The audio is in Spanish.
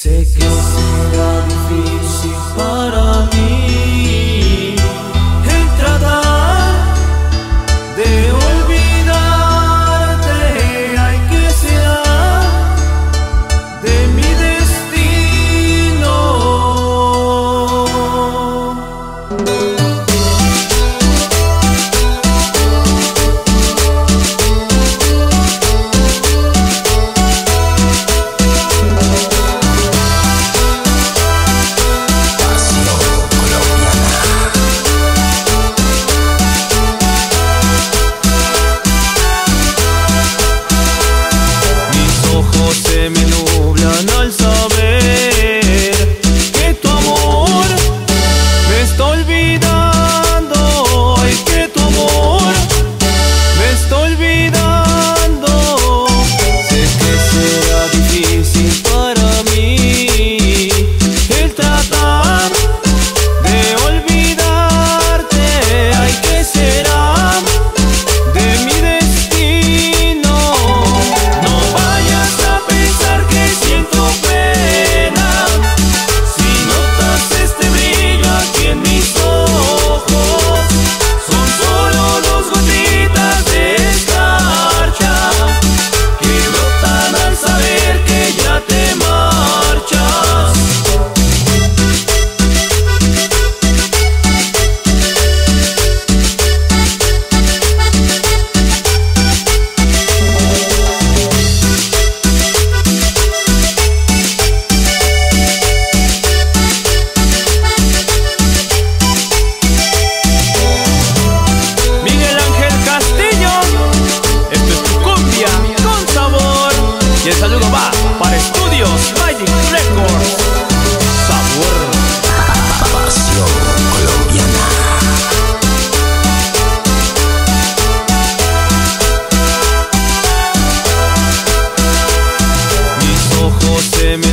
Sei que será difícil parar. no, no. El saludo va para Estudios Magic Records. Sabor. Pasión colombiana. Mis ojos se me